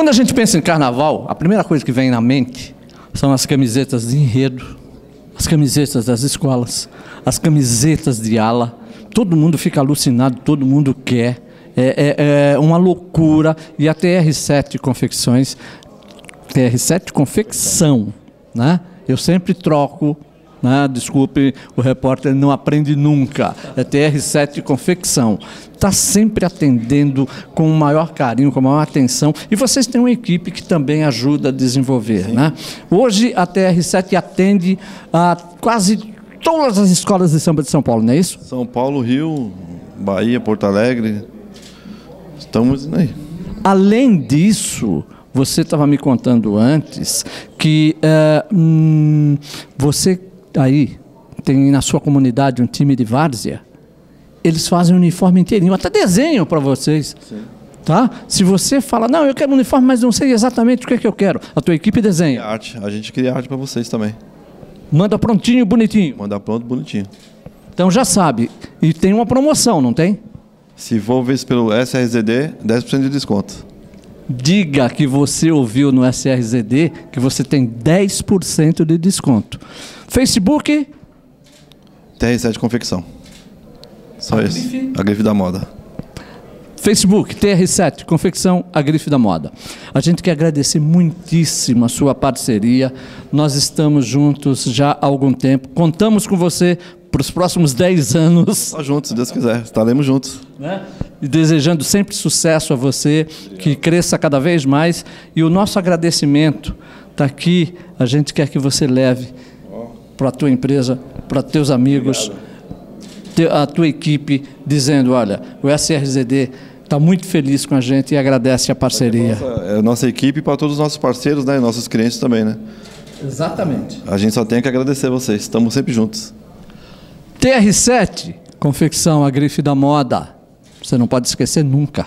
Quando a gente pensa em carnaval, a primeira coisa que vem na mente são as camisetas de enredo, as camisetas das escolas, as camisetas de ala. Todo mundo fica alucinado, todo mundo quer. É, é, é uma loucura. E a TR7 Confecções, TR7 Confecção, né? Eu sempre troco né? Desculpe, o repórter não aprende nunca. É TR7 Confecção. Está sempre atendendo com o maior carinho, com a maior atenção. E vocês têm uma equipe que também ajuda a desenvolver. Né? Hoje a TR7 atende a quase todas as escolas de samba de São Paulo, não é isso? São Paulo, Rio, Bahia, Porto Alegre. Estamos aí. Além disso, você estava me contando antes que uh, hum, você aí tem na sua comunidade um time de várzea, eles fazem o uniforme inteirinho, até desenho para vocês. Sim. Tá? Se você fala, não, eu quero um uniforme, mas não sei exatamente o que, é que eu quero, a tua equipe desenha. Arte, a gente cria arte para vocês também. Manda prontinho, bonitinho. Manda pronto, bonitinho. Então já sabe. E tem uma promoção, não tem? Se for ver pelo SRZD, 10% de desconto. Diga que você ouviu no SRZD que você tem 10% de desconto. Facebook? TR7 Confecção. Só a isso. Grife? A grife da moda. Facebook, TR7, Confecção, a grife da moda. A gente quer agradecer muitíssimo a sua parceria. Nós estamos juntos já há algum tempo. Contamos com você para os próximos 10 anos. Só juntos, se Deus quiser. Estaremos juntos. Né? E desejando sempre sucesso a você, que cresça cada vez mais. E o nosso agradecimento está aqui. A gente quer que você leve para a tua empresa, para teus amigos, a tua equipe, dizendo: olha, o SRZD está muito feliz com a gente e agradece a parceria. É a nossa, é a nossa equipe e para todos os nossos parceiros né, e nossos clientes também. Né? Exatamente. A gente só tem que agradecer a vocês. Estamos sempre juntos. TR7, confecção, a grife da moda. Você não pode esquecer nunca.